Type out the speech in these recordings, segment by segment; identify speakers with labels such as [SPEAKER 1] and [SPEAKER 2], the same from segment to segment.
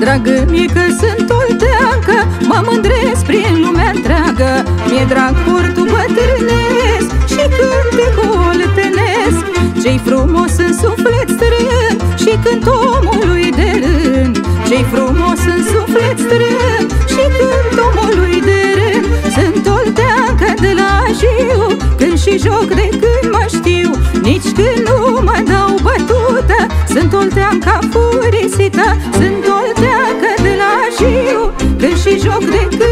[SPEAKER 1] Dragă mie că sunt olteancă Mă mândresc prin lumea întreagă. Mi-e drag portul bătrânesc Ce-i frumos în suflet strâng Și cânt omului de rând. Ce-i frumos în suflet strâng Și cânt omului de rând. Sunt olteancă de la jiu Când și joc de când mă știu. Nici când nu mă dau bătută Sunt olteanca furisită. Sunt și joc de când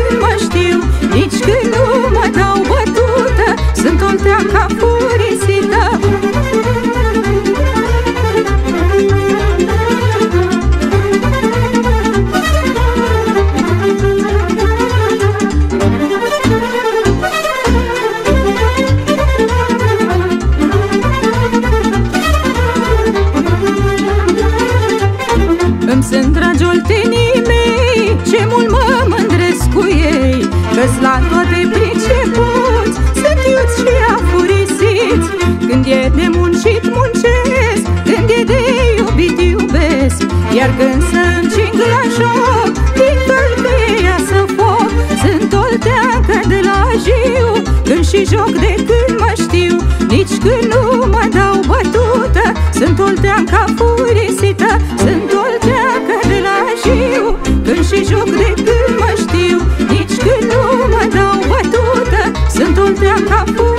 [SPEAKER 1] Îmi sunt dragi oltenii mei. Ce mult mă Că-s la toate pricepuți Sunt iuți și afurisiți. Când e de muncit, muncesc Când e de iubit, iubesc. Iar când să încing la joc Din călcăia să foc. Sunt olteancă de la jiu Când și joc de când mă știu. Nici când nu mă dau bătută Sunt olteanca furisită. Sunt olteancă Că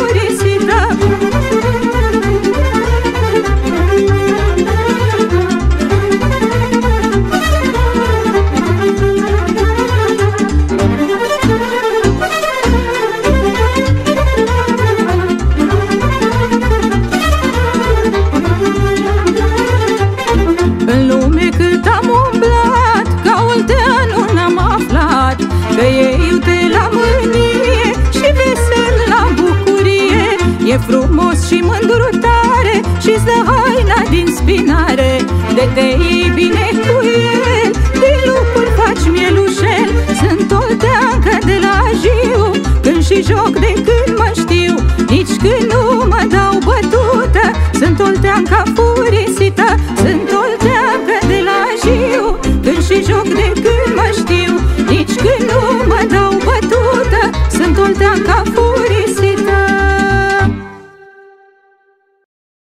[SPEAKER 1] E frumos și mândru tare Și-ți dă haina din spinare. De te iei bine cu el Din lucruri faci mielușel. Sunt o teancă de la jiu Când și joc de când mă știu. Nici când nu mă dau bătută Sunt o olteanca furisită. Sunt o olteancă de la jiu Când și joc de când mă știu. Nici când nu mă dau bătută Sunt o olteanca furisită.